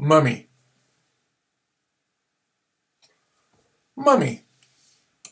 Mummy. Mummy.